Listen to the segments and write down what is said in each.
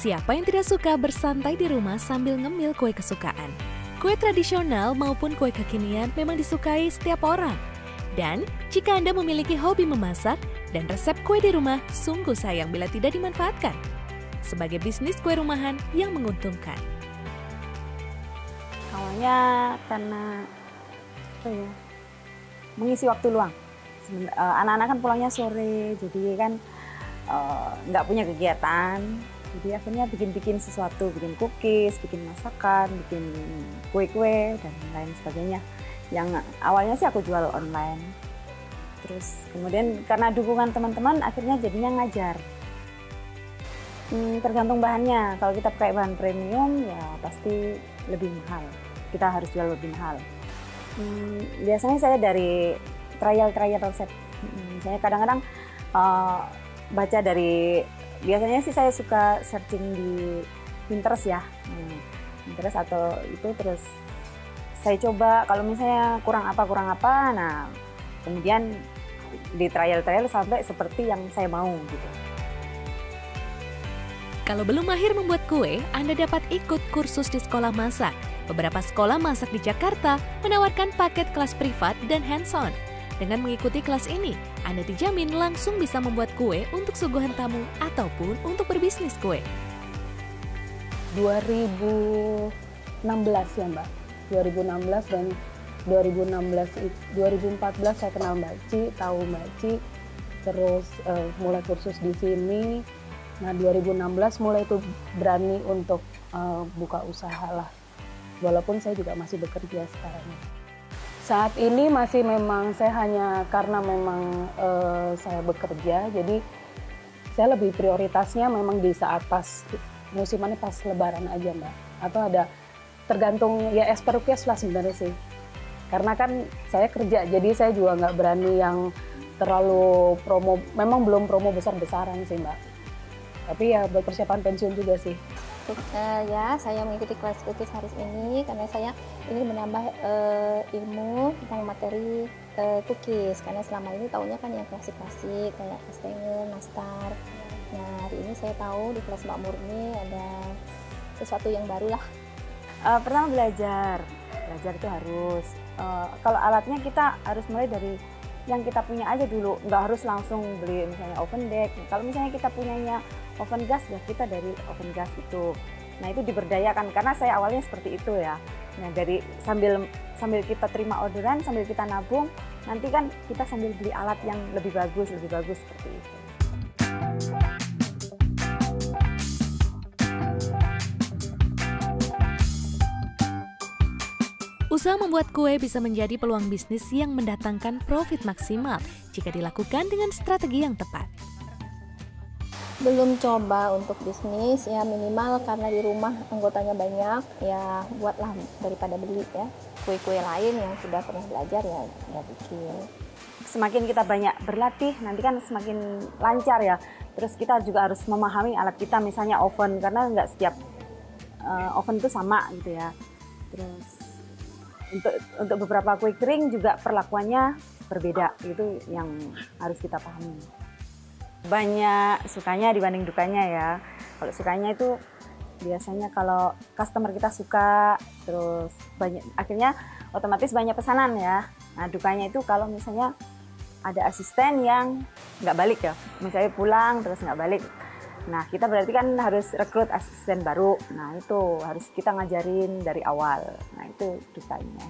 Siapa yang tidak suka bersantai di rumah sambil ngemil kue kesukaan? Kue tradisional maupun kue kekinian memang disukai setiap orang. Dan jika Anda memiliki hobi memasak dan resep kue di rumah, sungguh sayang bila tidak dimanfaatkan sebagai bisnis kue rumahan yang menguntungkan. Awalnya karena apa ya, mengisi waktu luang. Eh, Anak-anak kan pulangnya sore, jadi kan eh, nggak punya kegiatan. Jadi akhirnya bikin-bikin sesuatu, bikin cookies, bikin masakan, bikin kue-kue dan lain sebagainya. Yang awalnya sih aku jual online. Terus kemudian karena dukungan teman-teman akhirnya jadinya ngajar. Hmm, tergantung bahannya. Kalau kita pakai bahan premium ya pasti lebih mahal. Kita harus jual lebih mahal. Hmm, biasanya saya dari trial-trial resep. Hmm, saya kadang-kadang eh, baca dari biasanya sih saya suka searching di Pinterest ya. Hmm, Pinterest atau itu terus saya coba kalau misalnya kurang apa kurang apa, nah kemudian di trial-trial sampai seperti yang saya mau gitu. Kalau belum mahir membuat kue, Anda dapat ikut kursus di sekolah masak. Beberapa sekolah masak di Jakarta menawarkan paket kelas privat dan hands-on. Dengan mengikuti kelas ini, Anda dijamin langsung bisa membuat kue untuk suguhan tamu ataupun untuk berbisnis kue. 2016 ya Mbak. 2016 dan 2016 it- 2014 saya kenal Mbak Ci, tahu Mbak Ci, terus eh, mulai kursus di sini. Nah 2016 mulai itu berani untuk eh, buka usaha lah. Walaupun saya juga masih bekerja sekarang. Saat ini masih memang saya hanya karena memang eh, saya bekerja, jadi saya lebih prioritasnya memang di saat pas musimannya pas lebaran aja mbak. Atau ada tergantung ya as per request lah sebenarnya sih. Karena kan saya kerja jadi saya juga nggak berani yang terlalu promo memang belum promo besar besaran sih mbak. Tapi ya buat persiapan pensiun juga sih Eh, ya, saya mengikuti kelas cookies hari ini karena saya ingin menambah eh, ilmu tentang materi eh, cookies karena selama ini tahunya kan yang klasik-klasik kayak kastengel, nastar. Nah, hari ini saya tahu di kelas Mbak Murni ada sesuatu yang baru lah. Eh, pertama belajar, belajar itu harus. Eh, kalau alatnya kita harus mulai dari yang kita punya aja dulu, nggak harus langsung beli misalnya oven deck. Kalau misalnya kita punyanya oven gas ya kita dari oven gas itu. Nah itu diberdayakan karena saya awalnya seperti itu ya. Nah dari sambil sambil kita terima orderan, sambil kita nabung, nanti kan kita sambil beli alat yang lebih bagus, lebih bagus seperti itu. Usaha membuat kue bisa menjadi peluang bisnis yang mendatangkan profit maksimal jika dilakukan dengan strategi yang tepat. Belum coba untuk bisnis ya minimal karena di rumah anggotanya banyak ya buatlah daripada beli ya. Kue-kue lain yang sudah pernah belajar ya ya bikin. semakin kita banyak berlatih nanti kan semakin lancar ya terus kita juga harus memahami alat kita misalnya oven karena nggak setiap eh, oven itu sama gitu ya terus untuk untuk beberapa kue kering juga perlakuannya berbeda. Itu yang harus kita pahami. Banyak sukanya dibanding dukanya ya. Kalau sukanya itu biasanya kalau customer kita suka terus banyak akhirnya otomatis banyak pesanan ya. Nah dukanya itu kalau misalnya ada asisten yang nggak balik ya. Misalnya pulang terus nggak balik nah kita berarti kan harus rekrut asisten baru nah itu harus kita ngajarin dari awal nah itu dukanya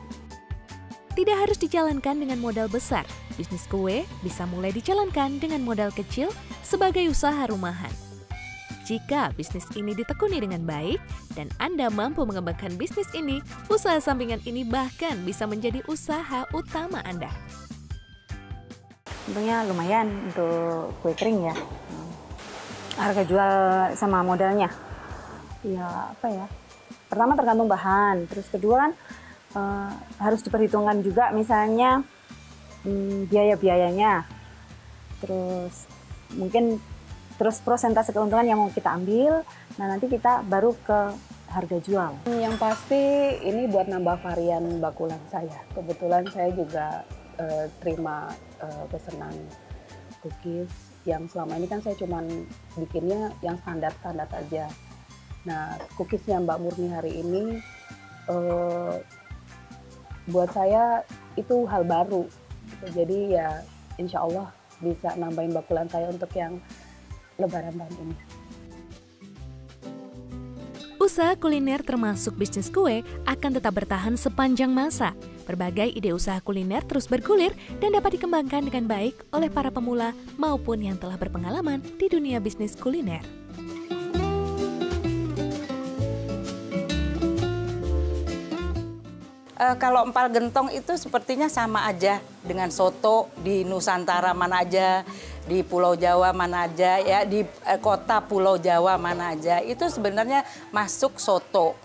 Tidak harus dijalankan dengan modal besar. Bisnis kue bisa mulai dijalankan dengan modal kecil sebagai usaha rumahan. Jika bisnis ini ditekuni dengan baik dan Anda mampu mengembangkan bisnis ini, usaha sampingan ini bahkan bisa menjadi usaha utama Anda. untungnya lumayan untuk kue kering ya harga jual sama modalnya. Ya apa ya? Pertama tergantung bahan terus kedua kan eh, harus diperhitungkan juga misalnya hmm, biaya-biayanya. Terus mungkin terus prosentase keuntungan yang mau kita ambil nah nanti kita baru ke harga jual. Yang pasti ini buat nambah varian bakulan saya. Kebetulan saya juga eh, terima eh, pesanan cookies yang selama ini kan saya cuman bikinnya yang standar-standar aja. Nah, cookiesnya Mbak Murni hari ini uh, buat saya itu hal baru. Jadi ya insya Allah bisa nambahin bakulan saya untuk yang lebaran tahun ini. Usaha kuliner termasuk bisnis kue akan tetap bertahan sepanjang masa. Berbagai ide usaha kuliner terus bergulir dan dapat dikembangkan dengan baik oleh para pemula maupun yang telah berpengalaman di dunia bisnis kuliner. Uh, kalau empal gentong itu sepertinya sama aja dengan soto di Nusantara mana aja, di Pulau Jawa mana aja, ya di uh, kota Pulau Jawa mana aja. Itu sebenarnya masuk soto